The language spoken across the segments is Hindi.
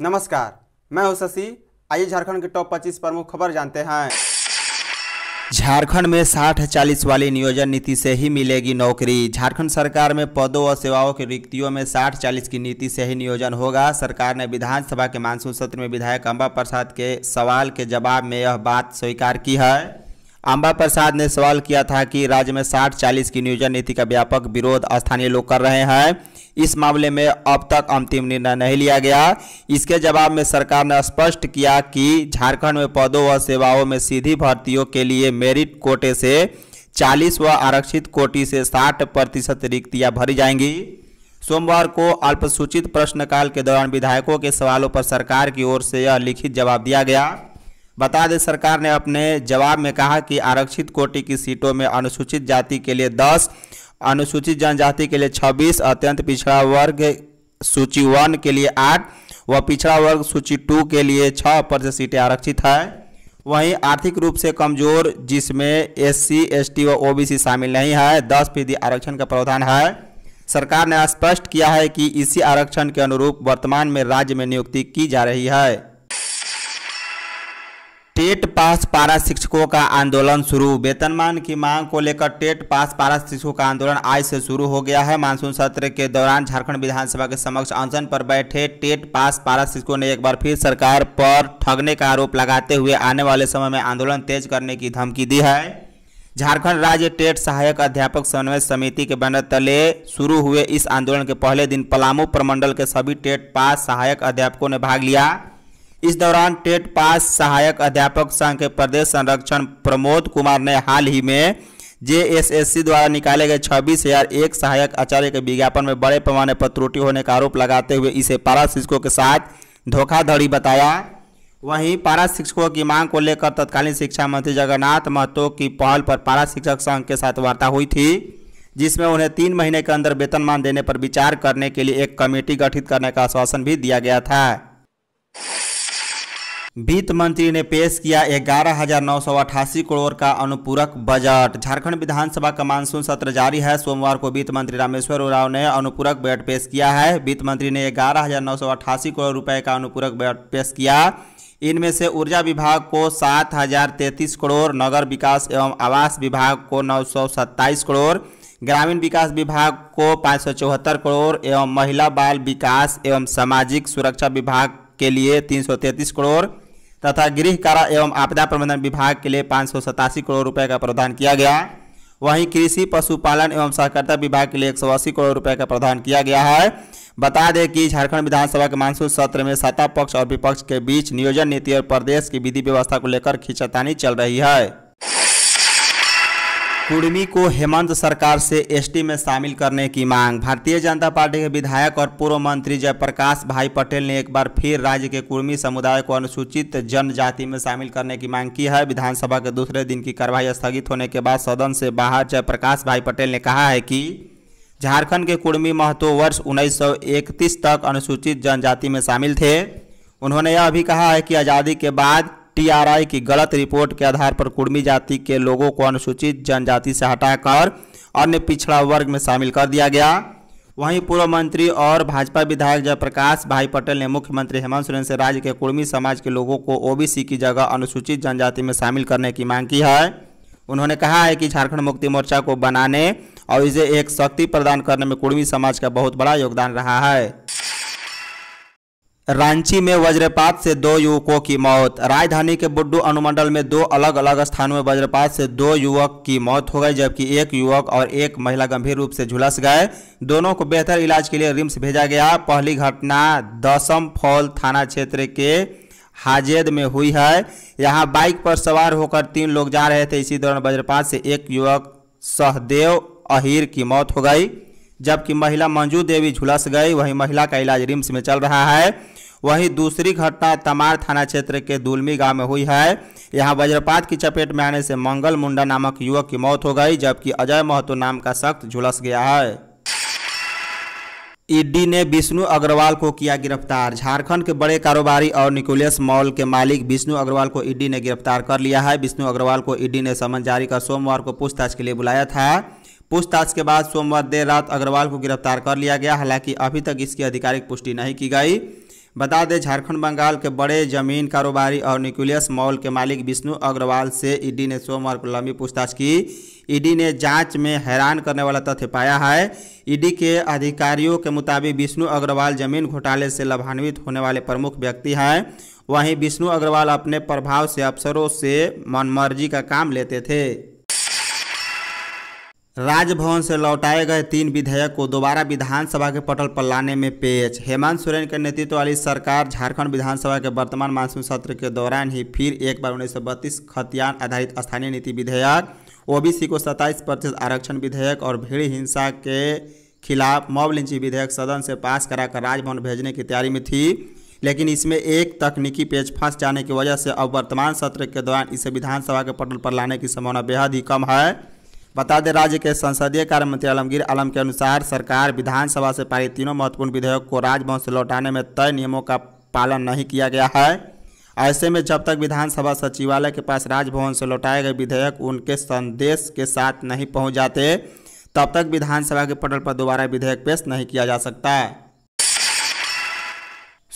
नमस्कार, मैं हूँ शशि। आइए झारखंड के टॉप 25 प्रमुख खबर जानते हैं। झारखंड में 60 40 वाली नियोजन नीति से ही मिलेगी नौकरी। झारखंड सरकार में पदों और सेवाओं की रिक्तियों में 60 40 की नीति से ही नियोजन होगा। सरकार ने विधानसभा के मानसून सत्र में विधायक अंबा प्रसाद के सवाल के जवाब में यह बात स्वीकार की है। अंबा प्रसाद ने सवाल किया था कि राज्य में 60 40 की नियोजन नीति का व्यापक विरोध स्थानीय लोग कर रहे हैं। इस मामले में अब तक अंतिम निर्णय नहीं लिया गया। इसके जवाब में सरकार ने स्पष्ट किया कि झारखंड में पदों व सेवाओं में सीधी भर्तियों के लिए मेरिट कोटे से 40 व आरक्षित कोटि से 60 प्रतिशत रिक्तियाँ भरी जाएँगी। सोमवार को अल्पसूचित प्रश्नकाल के दौरान विधायकों के सवालों पर सरकार की ओर से यह लिखित जवाब दिया गया। बता दें, सरकार ने अपने जवाब में कहा कि आरक्षित कोटि की सीटों में अनुसूचित जाति के लिए 10 अनुसूचित जनजाति के लिए 26 अत्यंत पिछड़ा वर्ग सूची वन के लिए 8 व पिछड़ा वर्ग सूची टू के लिए 6 प्रतिशत सीटें आरक्षित है। वहीं आर्थिक रूप से कमज़ोर, जिसमें एस सी एस टी व ओबीसी शामिल नहीं है, दस फ़ीसदी आरक्षण का प्रावधान है। सरकार ने स्पष्ट किया है कि इसी आरक्षण के अनुरूप वर्तमान में राज्य में नियुक्ति की जा रही है। टेट पास पारा शिक्षकों का आंदोलन शुरू। वेतनमान की मांग को लेकर टेट पास पारा शिक्षकों का आंदोलन आज से शुरू हो गया है। मानसून सत्र के दौरान झारखंड विधानसभा के समक्ष अनशन पर बैठे टेट पास पारा शिक्षकों ने एक बार फिर सरकार पर ठगने का आरोप लगाते हुए आने वाले समय में आंदोलन तेज करने की धमकी दी है। झारखंड राज्य टेट सहायक अध्यापक समन्वय समिति के बैनर तले शुरू हुए इस आंदोलन के पहले दिन पलामू प्रमंडल के सभी टेट पास सहायक अध्यापकों ने भाग लिया। इस दौरान टेट पास सहायक अध्यापक संघ के प्रदेश संरक्षण प्रमोद कुमार ने हाल ही में जेएसएससी द्वारा निकाले गए छब्बीस हज़ार एक सहायक आचार्य के विज्ञापन में बड़े पैमाने पर त्रुटि होने का आरोप लगाते हुए इसे पारा शिक्षकों के साथ धोखाधड़ी बताया। वहीं पारा शिक्षकों की मांग को लेकर तत्कालीन शिक्षा मंत्री जगन्नाथ महतो की पहल पर पारा शिक्षक संघ के साथ वार्ता हुई थी, जिसमें उन्हें तीन महीने के अंदर वेतनमान देने पर विचार करने के लिए एक कमेटी गठित करने का आश्वासन भी दिया गया था। वित्त मंत्री ने पेश किया ग्यारह हज़ार नौ सौ अठासी करोड़ का अनुपूरक बजट। झारखंड विधानसभा का मानसून सत्र जारी है। सोमवार को वित्त मंत्री रामेश्वर उराव ने अनुपूरक बजट पेश किया है। वित्त मंत्री ने ग्यारह हज़ार नौ सौ अठासी करोड़ रुपए का अनुपूरक बजट पेश किया। इनमें से ऊर्जा विभाग को सात हज़ार तैंतीस करोड़, नगर विकास एवं आवास विभाग को नौ सौ सत्ताईस करोड़, ग्रामीण विकास विभाग को पाँच सौ चौहत्तर करोड़ एवं महिला बाल विकास एवं सामाजिक सुरक्षा विभाग के लिए तीन सौ तैंतीस करोड़। तथा गृह कारा एवं आपदा प्रबंधन विभाग के लिए पाँच सौ सतासी करोड़ रुपये का प्रावधान किया गया। वहीं कृषि, पशुपालन एवं सहकारिता विभाग के लिए एक सौ अस्सी करोड़ रुपये का प्रावधान किया गया है। बता दें कि झारखंड विधानसभा के मानसून सत्र में सत्ता पक्ष और विपक्ष के बीच नियोजन नीति और प्रदेश की विधि व्यवस्था को लेकर खींचातानी चल रही है। कुर्मी को हेमंत सरकार से एसटी में शामिल करने की मांग। भारतीय जनता पार्टी के विधायक और पूर्व मंत्री जयप्रकाश भाई पटेल ने एक बार फिर राज्य के कुर्मी समुदाय को अनुसूचित जनजाति में शामिल करने की मांग की है। विधानसभा के दूसरे दिन की कार्यवाही स्थगित होने के बाद सदन से बाहर जयप्रकाश भाई पटेल ने कहा है कि झारखंड के कुर्मी महतो वर्ष उन्नीस सौ इकतीस तक अनुसूचित जनजाति में शामिल थे। उन्होंने यह भी कहा है कि आज़ादी के बाद टीआरआई की गलत रिपोर्ट के आधार पर कुर्मी जाति के लोगों को अनुसूचित जनजाति से हटाकर अन्य पिछड़ा वर्ग में शामिल कर दिया गया। वहीं पूर्व मंत्री और भाजपा विधायक जयप्रकाश भाई पटेल ने मुख्यमंत्री हेमंत सोरेन से राज्य के कुर्मी समाज के लोगों को ओबीसी की जगह अनुसूचित जनजाति में शामिल करने की मांग की है। उन्होंने कहा है कि झारखंड मुक्ति मोर्चा को बनाने और इसे एक शक्ति प्रदान करने में कुर्मी समाज का बहुत बड़ा योगदान रहा है। रांची में वज्रपात से दो युवकों की मौत। राजधानी के बुड्डू अनुमंडल में दो अलग अलग स्थानों में वज्रपात से दो युवक की मौत हो गई, जबकि एक युवक और एक महिला गंभीर रूप से झुलस गए। दोनों को बेहतर इलाज के लिए रिम्स भेजा गया। पहली घटना दसम फॉल थाना क्षेत्र के हाजेद में हुई है। यहाँ बाइक पर सवार होकर तीन लोग जा रहे थे। इसी दौरान वज्रपात से एक युवक सहदेव अहिर की मौत हो गई, जबकि महिला मंजू देवी झुलस गई। वहीं महिला का इलाज रिम्स में चल रहा है। वहीं दूसरी घटना तमार थाना क्षेत्र के दुलमी गाँव में हुई है। यहाँ वज्रपात की चपेट में आने से मंगल मुंडा नामक युवक की मौत हो गई, जबकि अजय महतो नाम का शख्स झुलस गया है। ईडी ने विष्णु अग्रवाल को किया गिरफ़्तार। झारखंड के बड़े कारोबारी और निकोलियस मॉल के मालिक विष्णु अग्रवाल को ईडी ने गिरफ़्तार कर लिया है। विष्णु अग्रवाल को ईडी ने समन जारी कर सोमवार को पूछताछ के लिए बुलाया था। पूछताछ के बाद सोमवार देर रात अग्रवाल को गिरफ़्तार कर लिया गया, हालाँकि अभी तक इसकी आधिकारिक पुष्टि नहीं की गई। बता दें, झारखंड, बंगाल के बड़े ज़मीन कारोबारी और न्यूक्लियस मॉल के मालिक विष्णु अग्रवाल से ईडी ने सोमवार को लंबी पूछताछ की। ईडी ने जाँच में हैरान करने वाला तथ्य पाया है। ईडी के अधिकारियों के मुताबिक विष्णु अग्रवाल ज़मीन घोटाले से लाभान्वित होने वाले प्रमुख व्यक्ति हैं। वहीं विष्णु अग्रवाल अपने प्रभाव से अफसरों से मनमर्जी का काम लेते थे। राजभवन से लौटाए गए तीन विधेयक को दोबारा विधानसभा के पटल पर लाने में पेच। हेमंत सोरेन के नेतृत्व वाली सरकार झारखंड विधानसभा के वर्तमान मानसून सत्र के दौरान ही फिर एक बार उन्नीस सौ बत्तीस खतियान आधारित स्थानीय नीति विधेयक, ओबीसी को 27 प्रतिशत आरक्षण विधेयक और भीड़ हिंसा के खिलाफ मॉब लिंचिंग विधेयक सदन से पास कराकर राजभवन भेजने की तैयारी में थी। लेकिन इसमें एक तकनीकी पेच फंस जाने की वजह से अब वर्तमान सत्र के दौरान इसे विधानसभा के पटल पर लाने की संभावना बेहद ही कम है। बता दें, राज्य के संसदीय कार्य मंत्री आलमगीर आलम के अनुसार सरकार विधानसभा से पारित तीनों महत्वपूर्ण विधेयक को राजभवन से लौटाने में तय नियमों का पालन नहीं किया गया है। ऐसे में जब तक विधानसभा सचिवालय के पास राजभवन से लौटाए गए विधेयक उनके संदेश के साथ नहीं पहुँच जाते, तब तक विधानसभा के पटल पर दोबारा विधेयक पेश नहीं किया जा सकता।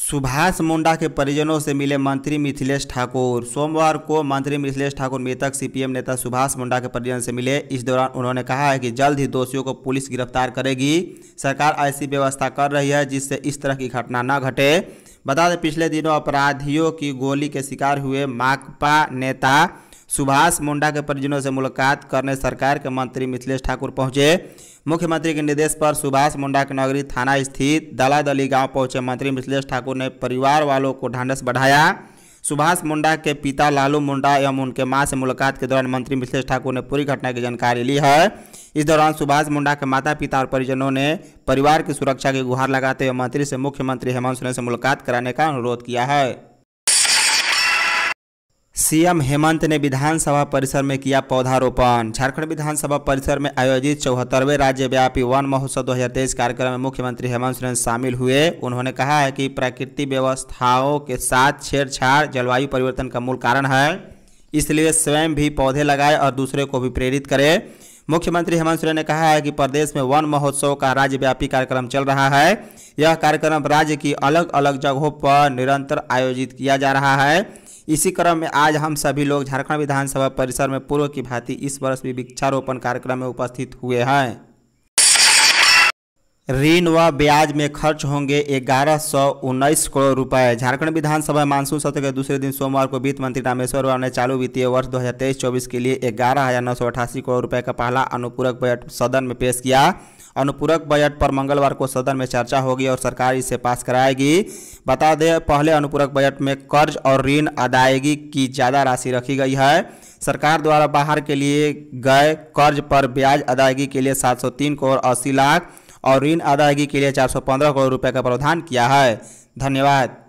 सुभाष मुंडा के परिजनों से मिले मंत्री मिथिलेश ठाकुर। सोमवार को मंत्री मिथिलेश ठाकुर मृतक सीपीएम नेता सुभाष मुंडा के परिजन से मिले। इस दौरान उन्होंने कहा है कि जल्द ही दोषियों को पुलिस गिरफ़्तार करेगी। सरकार ऐसी व्यवस्था कर रही है जिससे इस तरह की घटना न घटे। बता दें, पिछले दिनों अपराधियों की गोली के शिकार हुए माकपा नेता सुभाष मुंडा के परिजनों से मुलाकात करने सरकार के मंत्री मिथिलेश ठाकुर पहुँचे। मुख्यमंत्री के निर्देश पर सुभाष मुंडा के नगरी थाना स्थित दलादली गाँव पहुँचे। मंत्री मिथिलेश ठाकुर ने परिवार वालों को ढांढस बढ़ाया। सुभाष मुंडा के पिता लालू मुंडा एवं उनके माँ से मुलाकात के दौरान मंत्री मिथिलेश ठाकुर ने पूरी घटना की जानकारी ली है। इस दौरान सुभाष मुंडा के माता पिता और परिजनों ने परिवार की सुरक्षा की गुहार लगाते हुए मंत्री से मुख्यमंत्री हेमंत सोरेन से मुलाकात कराने का अनुरोध किया है। सीएम हेमंत ने विधानसभा परिसर में किया पौधारोपण। झारखंड विधानसभा परिसर में आयोजित चौहत्तरवें राज्यव्यापी वन महोत्सव 2023 कार्यक्रम में मुख्यमंत्री हेमंत सोरेन शामिल हुए। उन्होंने कहा है कि प्राकृतिक व्यवस्थाओं के साथ छेड़छाड़ जलवायु परिवर्तन का मूल कारण है। इसलिए स्वयं भी पौधे लगाए और दूसरे को भी प्रेरित करें। मुख्यमंत्री हेमंत सोरेन ने कहा है कि प्रदेश में वन महोत्सव का राज्यव्यापी कार्यक्रम चल रहा है। यह कार्यक्रम राज्य की अलग अलग जगहों पर निरंतर आयोजित किया जा रहा है। इसी क्रम में आज हम सभी लोग झारखंड विधानसभा परिसर में पूर्व की भांति इस वर्ष भी वृक्षारोपण कार्यक्रम में उपस्थित हुए हैं। ऋण व ब्याज में खर्च होंगे ग्यारह सौ उन्नीस करोड़ रुपए। झारखंड विधानसभा मानसून सत्र के दूसरे दिन सोमवार को वित्त मंत्री रामेश्वर राव ने चालू वित्तीय वर्ष 2023-24 के लिए ग्यारह हज़ार नौ सौ अठासी करोड़ रुपए का पहला अनुपूरक बजट सदन में पेश किया। अनुपूरक बजट पर मंगलवार को सदन में चर्चा होगी और सरकार इसे पास कराएगी। बता दें, पहले अनुपूरक बजट में कर्ज और ऋण अदायगी की ज़्यादा राशि रखी गई है। सरकार द्वारा बाहर के लिए गए कर्ज पर ब्याज अदायगी के लिए 703 करोड़ अस्सी लाख और ऋण अदायगी के लिए 415 करोड़ रुपए का प्रावधान किया है। धन्यवाद।